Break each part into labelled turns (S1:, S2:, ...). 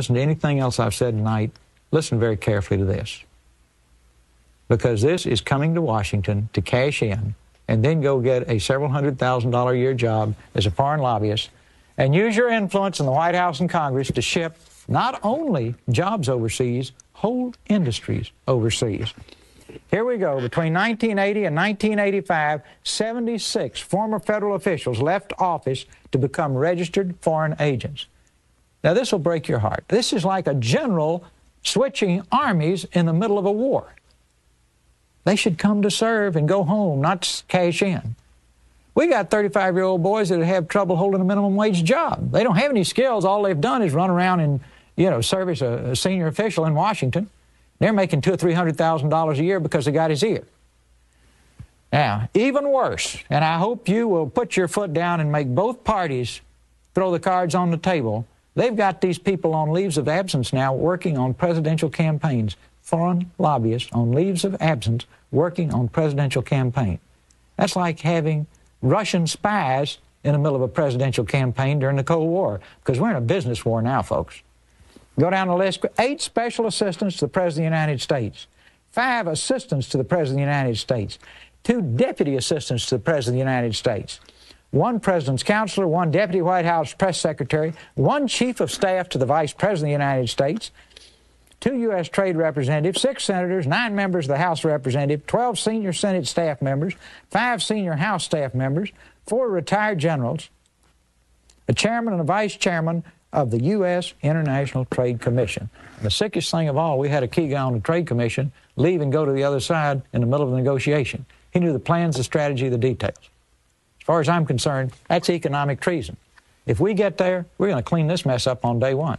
S1: listen to anything else I've said tonight, listen very carefully to this. Because this is coming to Washington to cash in and then go get a several hundred thousand dollar a year job as a foreign lobbyist and use your influence in the White House and Congress to ship not only jobs overseas, whole industries overseas. Here we go. Between 1980 and 1985, 76 former federal officials left office to become registered foreign agents. Now, this will break your heart. This is like a general switching armies in the middle of a war. They should come to serve and go home, not cash in. We got 35 year old boys that have trouble holding a minimum wage job. They don't have any skills. All they've done is run around and, you know, service a, a senior official in Washington. They're making two or three hundred thousand dollars a year because they got his ear. Now, even worse, and I hope you will put your foot down and make both parties throw the cards on the table. They've got these people on leaves of absence now working on presidential campaigns, foreign lobbyists on leaves of absence working on presidential campaign. That's like having Russian spies in the middle of a presidential campaign during the Cold War, because we're in a business war now, folks. Go down the list. Eight special assistants to the President of the United States. Five assistants to the President of the United States. Two deputy assistants to the President of the United States. One President's counselor, one deputy White House press secretary, one chief of staff to the Vice President of the United States, two U.S. trade representatives, six senators, nine members of the House of Representatives, 12 senior Senate staff members, five senior House staff members, four retired generals, a chairman and a vice chairman, of the U.S. International Trade Commission. And the sickest thing of all, we had a key guy on the Trade Commission leave and go to the other side in the middle of the negotiation. He knew the plans, the strategy, the details. Far as I'm concerned, that's economic treason. If we get there, we're going to clean this mess up on day one.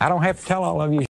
S1: I don't have to tell all of you.